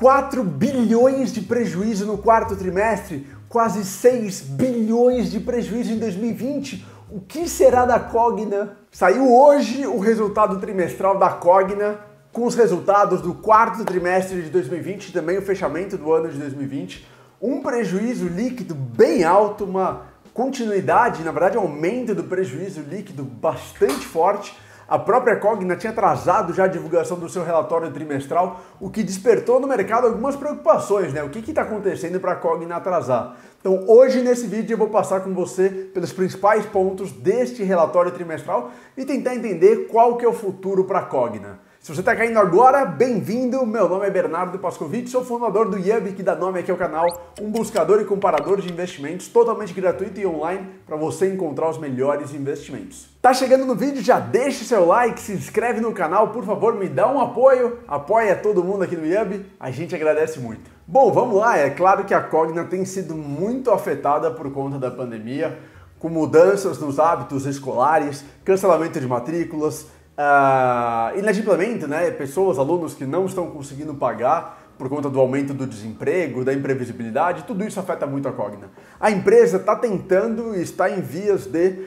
4 bilhões de prejuízo no quarto trimestre, quase 6 bilhões de prejuízo em 2020. O que será da Cogna? Saiu hoje o resultado trimestral da Cogna, com os resultados do quarto trimestre de 2020 e também o fechamento do ano de 2020. Um prejuízo líquido bem alto, uma continuidade, na verdade, aumento do prejuízo líquido bastante forte. A própria Cogna tinha atrasado já a divulgação do seu relatório trimestral, o que despertou no mercado algumas preocupações, né? O que está acontecendo para a Cogna atrasar? Então, hoje nesse vídeo eu vou passar com você pelos principais pontos deste relatório trimestral e tentar entender qual que é o futuro para a Cogna. Se você está caindo agora, bem-vindo! Meu nome é Bernardo Pascovitch, sou fundador do Yub, que dá nome aqui ao canal, um buscador e comparador de investimentos totalmente gratuito e online para você encontrar os melhores investimentos. Tá chegando no vídeo? Já deixa seu like, se inscreve no canal, por favor, me dá um apoio, apoia todo mundo aqui no Yub, a gente agradece muito. Bom, vamos lá, é claro que a Cogna tem sido muito afetada por conta da pandemia, com mudanças nos hábitos escolares, cancelamento de matrículas, uh, né? Pessoas, alunos que não estão conseguindo pagar por conta do aumento do desemprego, da imprevisibilidade, tudo isso afeta muito a Cogna. A empresa está tentando e está em vias de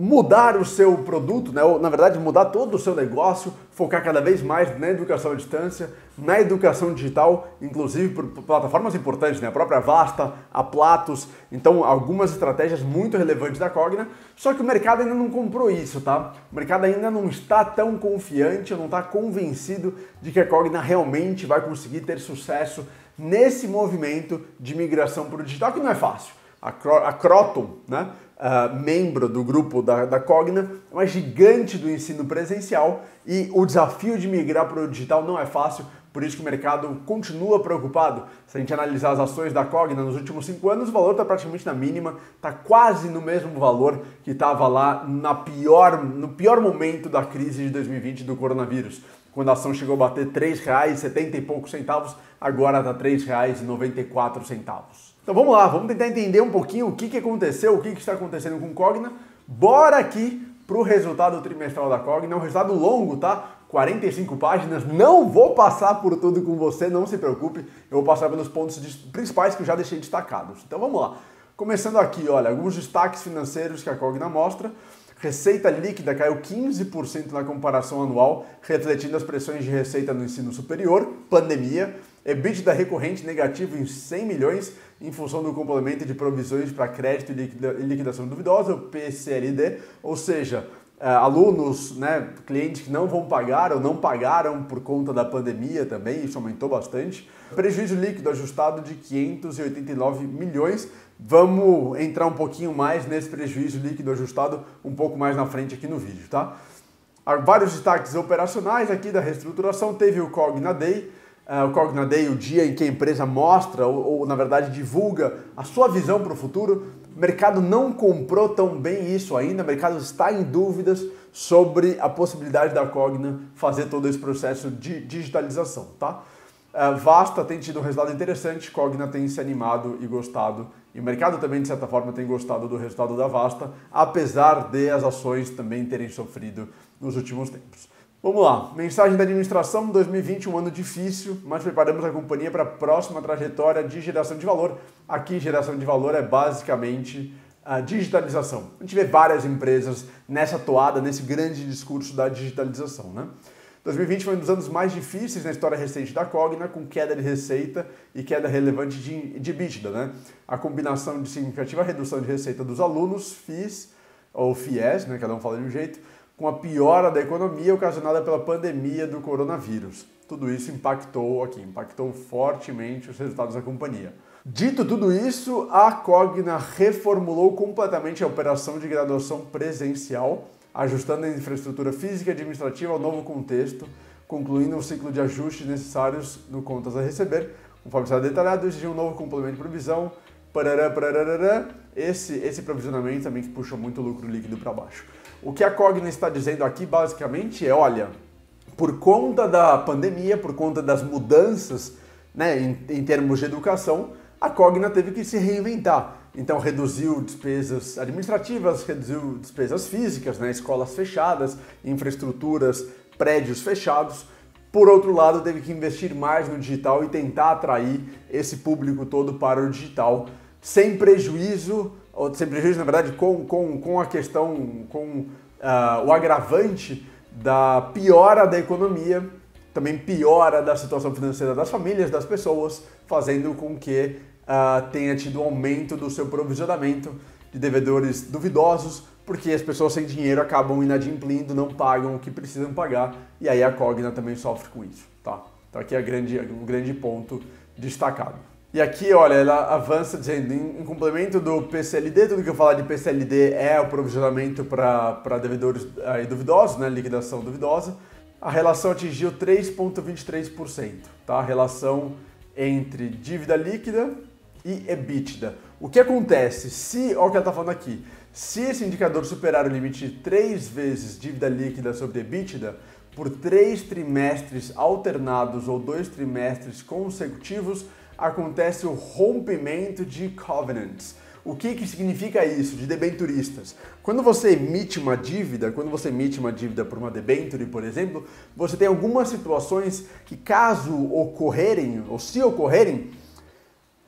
mudar o seu produto, né? ou na verdade mudar todo o seu negócio, focar cada vez mais na educação à distância, na educação digital, inclusive por plataformas importantes, né? a própria Vasta, a Platos, então algumas estratégias muito relevantes da Cogna, só que o mercado ainda não comprou isso, tá? O mercado ainda não está tão confiante, não está convencido de que a Cogna realmente vai conseguir ter sucesso nesse movimento de migração para o digital, que não é fácil. A, Croton, né? Uh, membro do grupo da, da Cogna, é uma gigante do ensino presencial e o desafio de migrar para o digital não é fácil, por isso que o mercado continua preocupado. Se a gente analisar as ações da Cogna nos últimos cinco anos, o valor está praticamente na mínima, está quase no mesmo valor que estava lá na pior, no pior momento da crise de 2020 do coronavírus. Quando a ação chegou a bater R$ 3,70 e poucos centavos, agora está R$ 3,94 centavos. Então vamos lá, vamos tentar entender um pouquinho o que, que aconteceu, o que, que está acontecendo com Cogna. Bora aqui para o resultado trimestral da Cogna, um resultado longo, tá? 45 páginas, não vou passar por tudo com você, não se preocupe, eu vou passar pelos pontos principais que eu já deixei destacados. Então vamos lá. Começando aqui, olha, alguns destaques financeiros que a Cogna mostra. Receita líquida caiu 15% na comparação anual, refletindo as pressões de receita no ensino superior, pandemia, EBITDA recorrente negativo em 100 milhões em função do complemento de provisões para crédito e liquidação duvidosa, o PCLD, ou seja, eh, alunos, né, clientes que não vão pagar ou não pagaram por conta da pandemia também, isso aumentou bastante. Prejuízo líquido ajustado de 589 milhões. Vamos entrar um pouquinho mais nesse prejuízo líquido ajustado um pouco mais na frente aqui no vídeo, tá? Vários destaques operacionais aqui da reestruturação, teve o Day, uh, o Cogna Day, o dia em que a empresa mostra ou, ou na verdade divulga a sua visão para o futuro. O mercado não comprou tão bem isso ainda, o mercado está em dúvidas sobre a possibilidade da Cogna fazer todo esse processo de digitalização, tá? Uh, Vasta tem tido um resultado interessante, Cogna tem se animado e gostado, e o mercado também, de certa forma, tem gostado do resultado da Vasta, apesar de as ações também terem sofrido nos últimos tempos. Vamos lá, mensagem da administração: 2020, um ano difícil, mas preparamos a companhia para a próxima trajetória de geração de valor. Aqui, geração de valor é basicamente a digitalização. A gente vê várias empresas nessa toada, nesse grande discurso da digitalização. Né? 2020 foi um dos anos mais difíceis na história recente da Cogna, com queda de receita e queda relevante de, de EBITDA. Né? A combinação de significativa redução de receita dos alunos, FIIs, ou FIES, né? cada um fala de um jeito, com a piora da economia ocasionada pela pandemia do coronavírus. Tudo isso impactou aqui, impactou fortemente os resultados da companhia. Dito tudo isso, a Cogna reformulou completamente a operação de graduação presencial, ajustando a infraestrutura física e administrativa ao novo contexto, concluindo o ciclo de ajustes necessários no contas a receber, conforme será detalhado, exigir um novo complemento de provisão, parará, parará, esse, esse provisionamento também que puxa muito lucro líquido para baixo. O que a Cogna está dizendo aqui basicamente é, olha, por conta da pandemia, por conta das mudanças né, em, em termos de educação, a Cogna teve que se reinventar. Então reduziu despesas administrativas, reduziu despesas físicas, né, escolas fechadas, infraestruturas, prédios fechados, Por outro lado, teve que investir mais no digital e tentar atrair esse público todo para o digital, sem prejuízo, ou sem prejuízo, na verdade, com, com, com a questão, com uh, o agravante da piora da economia, também piora da situação financeira das famílias, das pessoas, fazendo com que uh, tenha tido um aumento do seu provisionamento de devedores duvidosos, porque as pessoas sem dinheiro acabam inadimplindo, não pagam o que precisam pagar, e aí a Cogna também sofre com isso, tá? Então aqui é grande, um grande ponto destacado. E aqui, olha, ela avança dizendo, em, em complemento do PCLD, tudo que eu falar de PCLD é o provisionamento para devedores aí, duvidosos, né, liquidação duvidosa, a relação atingiu 3,23%, tá? A relação entre dívida líquida e EBITDA. O que acontece se, olha o que ela está falando aqui, se esse indicador superar o limite de 3 vezes dívida líquida sobre EBITDA, por três trimestres alternados ou dois trimestres consecutivos, acontece o rompimento de covenants. O que, que significa isso de debenturistas? Quando você emite uma dívida, quando você emite uma dívida por uma debenture, por exemplo, você tem algumas situações que caso ocorrerem, ou se ocorrerem,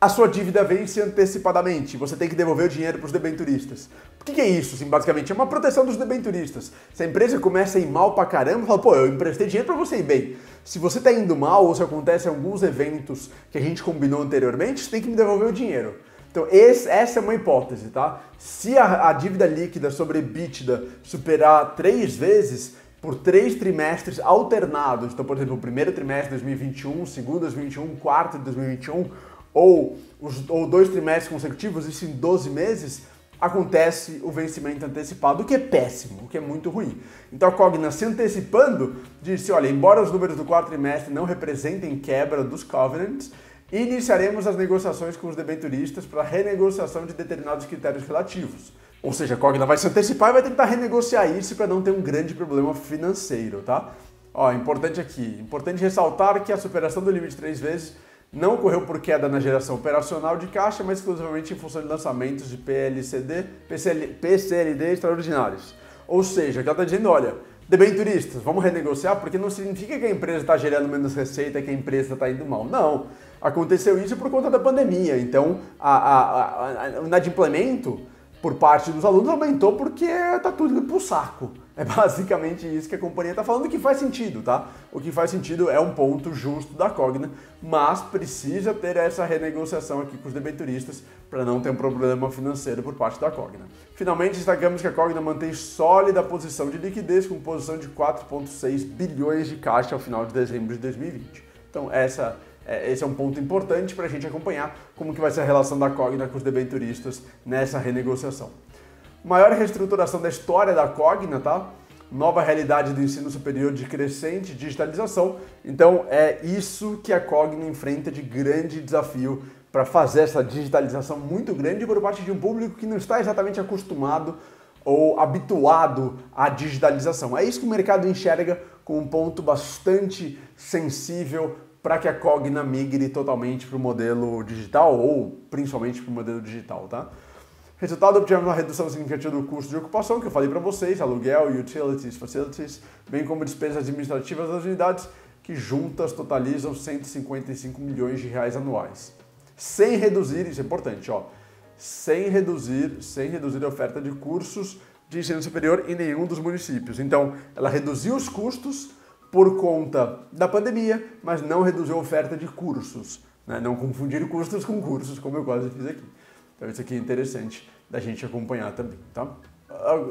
a sua dívida vence antecipadamente, você tem que devolver o dinheiro para os debenturistas. O que, que, é isso, assim, basicamente? É uma proteção dos debenturistas. Se a empresa começa a ir mal pra caramba, fala, pô, eu emprestei dinheiro para você ir bem. Se você está indo mal ou se acontecem alguns eventos que a gente combinou anteriormente, você tem que me devolver o dinheiro. Então, esse, essa é uma hipótese, tá? Se a, a dívida líquida sobre EBITDA superar três vezes, por três trimestres alternados, então, por exemplo, o primeiro trimestre de 2021, segundo de 2021, quarto de 2021, ou, os, ou dois trimestres consecutivos, isso em 12 meses, acontece o vencimento antecipado, o que é péssimo, o que é muito ruim. Então a Cogna se antecipando disse, olha, embora os números do quarto trimestre não representem quebra dos covenants, iniciaremos as negociações com os debenturistas para renegociação de determinados critérios relativos. Ou seja, a Cogna vai se antecipar e vai tentar renegociar isso para não ter um grande problema financeiro, tá? Ó, importante aqui, importante ressaltar que a superação do limite três vezes não ocorreu por queda na geração operacional de caixa, mas exclusivamente em função de lançamentos de PLCD, PCL, PCLD extraordinários. Ou seja, ela está dizendo, olha, debenturistas, vamos renegociar, porque não significa que a empresa está gerando menos receita, que a empresa está indo mal. Não, aconteceu isso por conta da pandemia. Então, a, a, a, o inadimplemento por parte dos alunos aumentou porque está tudo indo pro saco. É basicamente isso que a companhia está falando, que faz sentido, tá? O que faz sentido é um ponto justo da Cogna, mas precisa ter essa renegociação aqui com os debenturistas para não ter um problema financeiro por parte da Cogna. Finalmente, destacamos que a Cogna mantém sólida posição de liquidez, com posição de 4,6 bilhões de caixa ao final de dezembro de 2020. Então, essa é, esse é um ponto importante para a gente acompanhar como que vai ser a relação da Cogna com os debenturistas nessa renegociação. Maior reestruturação da história da Cogna, tá? Nova realidade do ensino superior de crescente digitalização. Então é isso que a Cogna enfrenta de grande desafio para fazer essa digitalização muito grande por parte de um público que não está exatamente acostumado ou habituado à digitalização. É isso que o mercado enxerga como um ponto bastante sensível para que a Cogna migre totalmente para o modelo digital ou principalmente para o modelo digital, tá? Resultado, obtivemos uma redução significativa do custo de ocupação, que eu falei para vocês, aluguel, utilities, facilities, bem como despesas administrativas das unidades, que juntas totalizam 155 milhões de reais anuais. Sem reduzir, isso é importante, ó, sem reduzir, sem reduzir a oferta de cursos de ensino superior em nenhum dos municípios. Então, ela reduziu os custos por conta da pandemia, mas não reduziu a oferta de cursos. Né? Não confundir custos com cursos, como eu quase fiz aqui. Então isso aqui é interessante da gente acompanhar também, tá?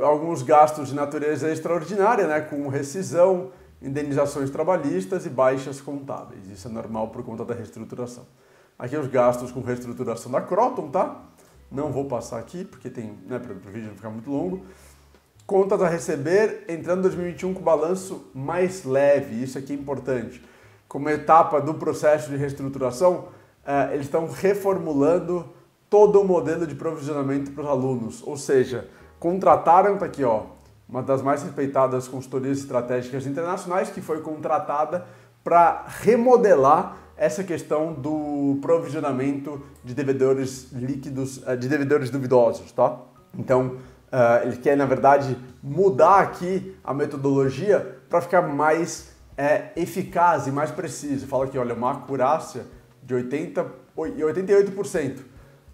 Alguns gastos de natureza extraordinária, né, com rescisão, indenizações trabalhistas e baixas contábeis. Isso é normal por conta da reestruturação. Aqui os gastos com reestruturação da Croton, tá? Não vou passar aqui porque tem, né, para o vídeo não ficar muito longo. Contas a receber, entrando em 2021 com balanço mais leve, isso aqui é importante. Como etapa do processo de reestruturação, eh, eles estão reformulando todo o modelo de provisionamento para os alunos, ou seja, contrataram, tá aqui ó, uma das mais respeitadas consultorias estratégicas internacionais que foi contratada para remodelar essa questão do provisionamento de devedores líquidos, eh, de devedores duvidosos, tá? Então, uh, ele quer, na verdade, mudar aqui a metodologia para ficar mais é eficaz e mais preciso. Fala aqui, olha, uma acurácia de 80 e 88%,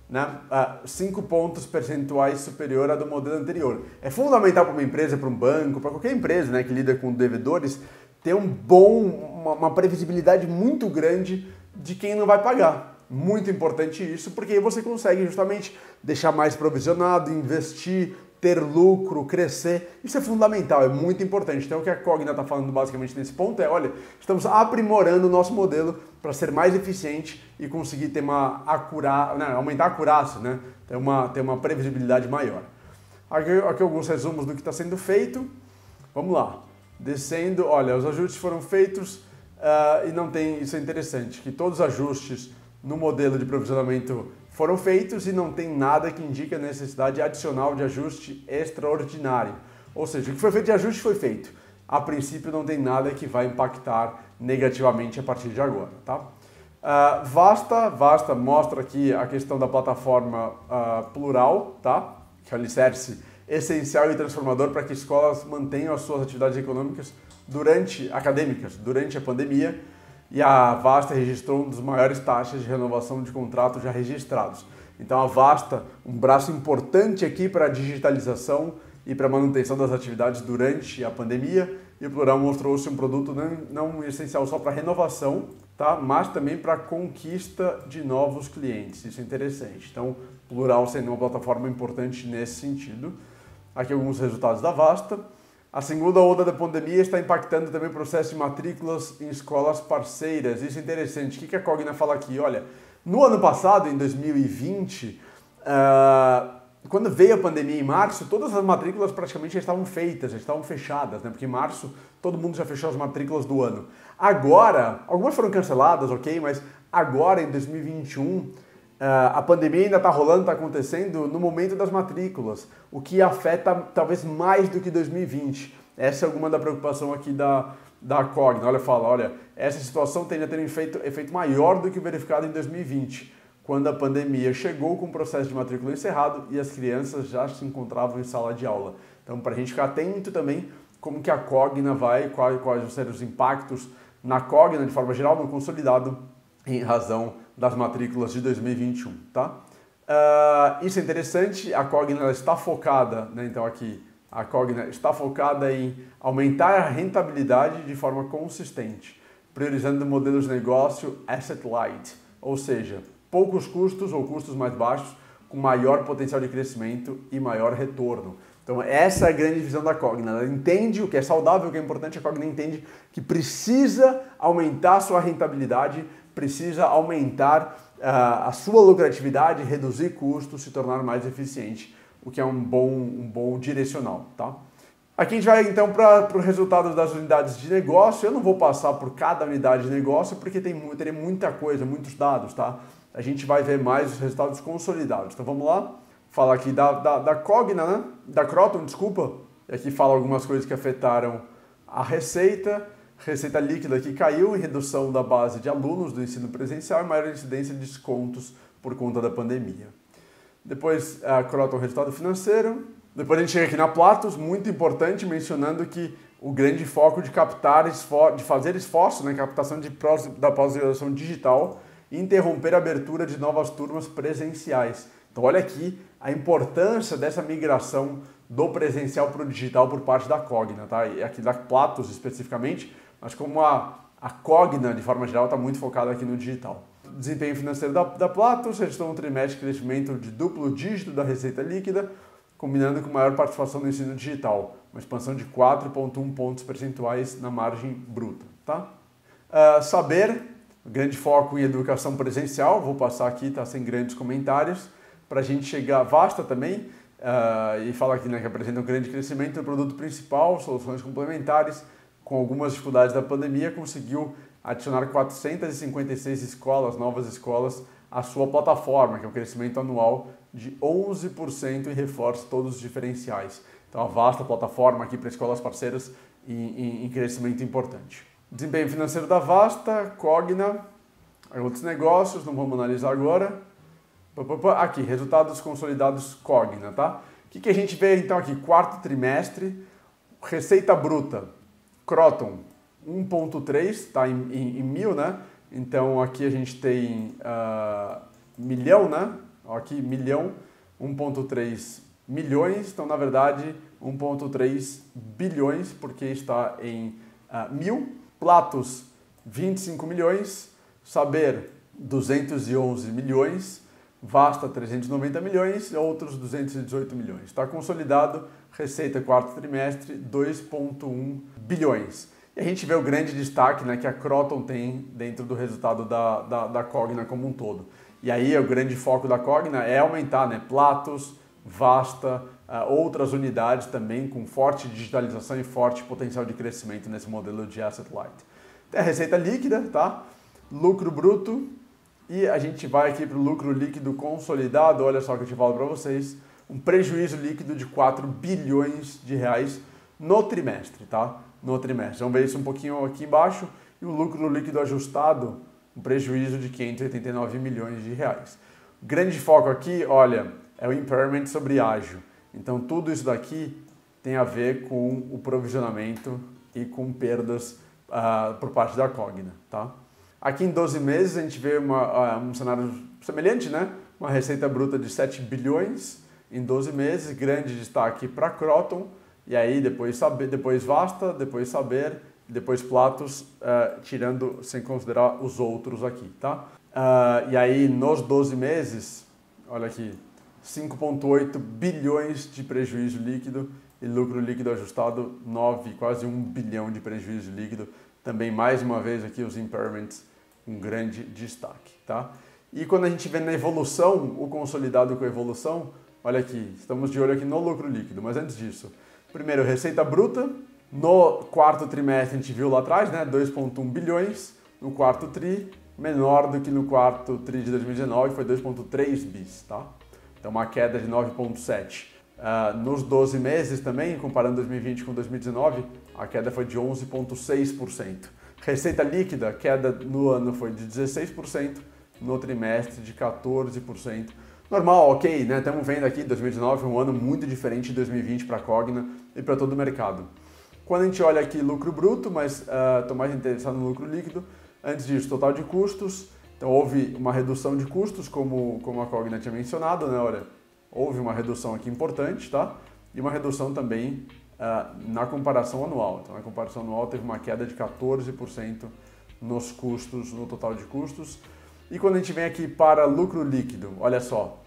né? 5 pontos percentuais superior à do modelo anterior. É fundamental para uma empresa, para um banco, para qualquer empresa né, que lida com devedores, ter um bom, uma, uma previsibilidade muito grande de quem não vai pagar. Muito importante isso, porque você consegue justamente deixar mais provisionado, investir, ter lucro, crescer. Isso é fundamental, é muito importante. Então, o que a Cogna está falando basicamente nesse ponto é: olha, estamos aprimorando o nosso modelo para ser mais eficiente e conseguir ter uma acura, né, aumentar a acurácia, né, ter, uma, ter uma previsibilidade maior. Aqui, aqui alguns resumos do que está sendo feito. Vamos lá. Descendo, olha, os ajustes foram feitos uh, e não tem, isso é interessante, que todos os ajustes no modelo de provisionamento foram feitos e não tem nada que indique a necessidade adicional de ajuste extraordinário. Ou seja, o que foi feito de ajuste foi feito. A princípio não tem nada que vai impactar negativamente a partir de agora, tá? Uh, Vasta, Vasta mostra aqui a questão da plataforma uh, plural, tá? Que é o alicerce essencial e transformador para que escolas mantenham as suas atividades econômicas durante acadêmicas, durante a pandemia e a Vasta registrou um dos maiores taxas de renovação de contratos já registrados. Então a Vasta, um braço importante aqui para a digitalização e para a manutenção das atividades durante a pandemia, e o Plural mostrou-se um produto não, não essencial só para renovação, tá? mas também para conquista de novos clientes. Isso é interessante. Então, Plural sendo uma plataforma importante nesse sentido. Aqui alguns resultados da Vasta. A segunda onda da pandemia está impactando também o processo de matrículas em escolas parceiras. Isso é interessante. O que a Cogna fala aqui? Olha, no ano passado, em 2020, uh, ah, quando veio a pandemia em março, todas as matrículas praticamente já estavam feitas, já estavam fechadas, né? porque em março todo mundo já fechou as matrículas do ano. Agora, algumas foram canceladas, ok, mas agora em 2021 ah, a pandemia ainda está rolando, está acontecendo no momento das matrículas, o que afeta talvez mais do que 2020. Essa é alguma da preocupação aqui da, da Cogna. Olha, fala, olha, essa situação tende a ter um efeito, efeito maior do que o verificado em 2020, quando a pandemia chegou com o processo de matrícula encerrado e as crianças já se encontravam em sala de aula. Então, para a gente ficar atento também como que a Cogna vai, quais, quais vão ser os impactos na Cogna de forma geral, no consolidado, em razão das matrículas de 2021, tá? Uh, isso é interessante, a Cogna está focada, né, então aqui, a Cogna está focada em aumentar a rentabilidade de forma consistente, priorizando modelos de negócio asset light, ou seja, poucos custos ou custos mais baixos, com maior potencial de crescimento e maior retorno. Então essa é a grande visão da Cogna. Ela entende o que é saudável, o que é importante, a Cogna entende que precisa aumentar sua rentabilidade precisa aumentar uh, a sua lucratividade, reduzir custos, se tornar mais eficiente, o que é um bom, um bom direcional. Tá? Aqui a gente vai então para o resultado das unidades de negócio. Eu não vou passar por cada unidade de negócio porque tem, teria muita coisa, muitos dados. Tá? A gente vai ver mais os resultados consolidados. Então vamos lá. Fala aqui da, da, da Cogna, né? da Croton, desculpa. E aqui fala algumas coisas que afetaram a receita Receita líquida que caiu em redução da base de alunos do ensino presencial e maior incidência de descontos por conta da pandemia. Depois, a Croton, resultado financeiro. Depois a gente chega aqui na Platos, muito importante, mencionando que o grande foco de captar, de fazer esforço na né, captação de, da pós-graduação digital e interromper a abertura de novas turmas presenciais. Então, olha aqui a importância dessa migração do presencial para o digital por parte da Cogna, tá? E aqui da Platos especificamente, mas como a, a Cogna, de forma geral, está muito focada aqui no digital. Desempenho financeiro da, da Platos registrou um trimestre de crescimento de duplo dígito da receita líquida, combinando com maior participação no ensino digital, uma expansão de 4,1 pontos percentuais na margem bruta. Tá? Uh, saber, grande foco em educação presencial, vou passar aqui, tá sem grandes comentários, para a gente chegar, vasta também, uh, e fala aqui né, que apresenta um grande crescimento do produto principal, soluções complementares, com algumas dificuldades da pandemia, conseguiu adicionar 456 escolas, novas escolas, à sua plataforma, que é um crescimento anual de 11% e reforça todos os diferenciais. Então, a vasta plataforma aqui para escolas parceiras em, em, em crescimento importante. Desempenho financeiro da Vasta, Cogna, outros negócios, não vamos analisar agora. Aqui, resultados consolidados Cogna, tá? O que, que a gente vê então aqui? Quarto trimestre, receita bruta Croton, 1.3, está em, em, em, mil, né? Então aqui a gente tem uh, milhão, né? Aqui milhão, 1.3 milhões, então na verdade 1.3 bilhões, porque está em uh, mil. Platos, 25 milhões. Saber, 211 milhões. Vasta, 390 milhões. Outros, 218 milhões. Está consolidado, receita quarto trimestre, 2,1 bilhões. E a gente vê o grande destaque né, que a Croton tem dentro do resultado da, da, da Cogna como um todo. E aí o grande foco da Cogna é aumentar né, platos, vasta, uh, outras unidades também com forte digitalização e forte potencial de crescimento nesse modelo de asset light. Tem a receita líquida, tá? lucro bruto e a gente vai aqui para o lucro líquido consolidado. Olha só que eu te falo para vocês, um prejuízo líquido de 4 bilhões de reais no trimestre, tá? No trimestre. Vamos ver isso um pouquinho aqui embaixo. E o lucro líquido ajustado, um prejuízo de 589 milhões de reais. O grande foco aqui, olha, é o impairment sobre ágio. Então tudo isso daqui tem a ver com o provisionamento e com perdas uh, por parte da Cogna, tá? Aqui em 12 meses a gente vê uma, uh, um cenário semelhante, né? Uma receita bruta de 7 bilhões em 12 meses, grande destaque para Croton, e aí depois, saber, depois Vasta, depois Saber, depois Platos, uh, tirando sem considerar os outros aqui, tá? Uh, e aí nos 12 meses, olha aqui, 5,8 bilhões de prejuízo líquido e lucro líquido ajustado 9, quase 1 bilhão de prejuízo líquido. Também mais uma vez aqui os impairments um grande destaque, tá? E quando a gente vê na evolução, o consolidado com a evolução, olha aqui, estamos de olho aqui no lucro líquido, mas antes disso, primeiro receita bruta, no quarto trimestre a gente viu lá atrás, né, 2.1 bilhões, no quarto tri, menor do que no quarto tri de 2019, foi 2.3 bis, tá? Então, uma queda de 9,7%. Uh, ah, nos 12 meses também, comparando 2020 com 2019, a queda foi de 11,6%. Receita líquida, queda no ano foi de 16%, no trimestre de 14%. Normal, ok, né? Estamos vendo aqui 2019 um ano muito diferente de 2020 para a Cogna e para todo o mercado. Quando a gente olha aqui lucro bruto, mas estou uh, mais interessado no lucro líquido, antes disso, total de custos, então houve uma redução de custos, como, como a Cogna tinha mencionado, né? Olha, houve uma redução aqui importante, tá? E uma redução também uh, na comparação anual. Então, na comparação anual teve uma queda de 14% nos custos, no total de custos. E quando a gente vem aqui para lucro líquido, olha só,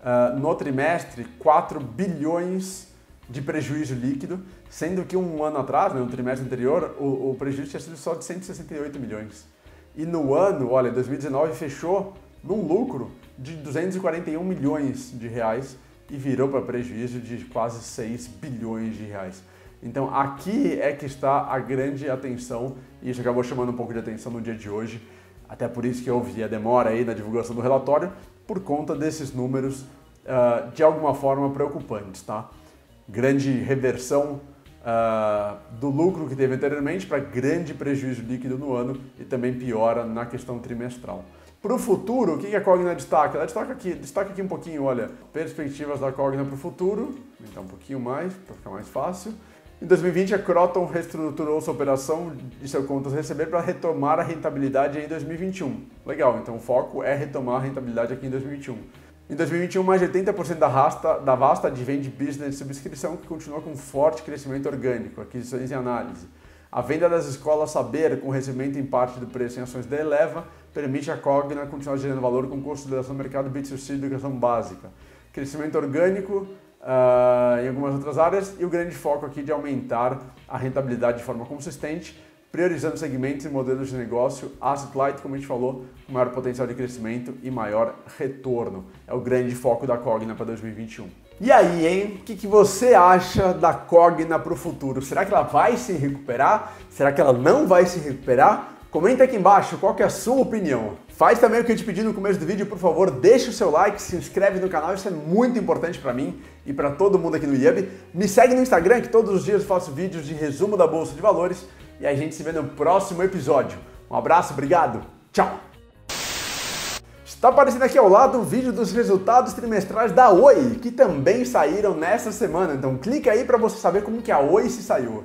uh, no trimestre, 4 bilhões de prejuízo líquido, sendo que um ano atrás, né, no trimestre anterior, o, o prejuízo tinha sido só de 168 milhões. E no ano, olha, 2019 fechou num lucro de 241 milhões de reais e virou para prejuízo de quase 6 bilhões de reais. Então aqui é que está a grande atenção e isso acabou chamando um pouco de atenção no dia de hoje. Até por isso que houve a demora aí na divulgação do relatório, por conta desses números uh, de alguma forma preocupantes, tá? Grande reversão uh, do lucro que teve anteriormente para grande prejuízo líquido no ano e também piora na questão trimestral. Para o futuro, o que a Cogna destaca? Ela destaca aqui, destaca aqui um pouquinho, olha, perspectivas da Cogna para o futuro, então um pouquinho mais, para ficar mais fácil. Em 2020, a Croton reestruturou sua operação de seu contas receber para retomar a rentabilidade em 2021. Legal, então o foco é retomar a rentabilidade aqui em 2021. Em 2021, mais de 80% da, rasta, da vasta advém de business de subscrição, que continua com forte crescimento orgânico, aquisições e análise. A venda das escolas Saber, com recebimento em parte do preço em ações da Eleva, permite a Cogna continuar gerando valor com consideração do mercado B2C de educação básica. Crescimento orgânico uh, em algumas outras áreas e o grande foco aqui de aumentar a rentabilidade de forma consistente, priorizando segmentos e modelos de negócio asset light, como a gente falou, com maior potencial de crescimento e maior retorno. É o grande foco da Cogna para 2021. E aí, hein? O que, que você acha da Cogna para o futuro? Será que ela vai se recuperar? Será que ela não vai se recuperar? Comenta aqui embaixo qual é a sua opinião. Faz também o que eu te pedi no começo do vídeo, por favor, deixa o seu like, se inscreve no canal, isso é muito importante para mim e para todo mundo aqui no IUB. Me segue no Instagram, que todos os dias eu faço vídeos de resumo da Bolsa de Valores e a gente se vê no próximo episódio. Um abraço, obrigado, tchau! Está aparecendo aqui ao lado o vídeo dos resultados trimestrais da Oi, que também saíram nessa semana. Então clica aí para você saber como que a Oi se saiu.